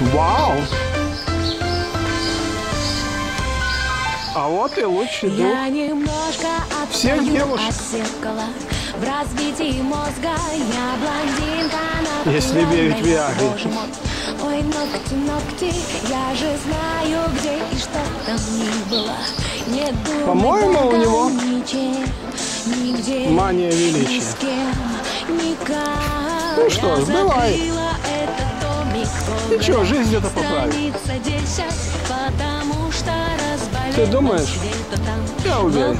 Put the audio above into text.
Вау! А вот и лучший друг. Я немножко Всех девушек. зеркала. В разбитии мозга я блондинка на Если верить Виагре. Ой, ногти, ногти, я же знаю, где и что там ни было. Не думай По-моему, у него ничем, нигде, мания ни величия. с кем, никак. Ну что ж, бывает. Ничего, городе. жизнь где-то поправит. Страница 10, потому что разболелась Ты думаешь? Я уверен.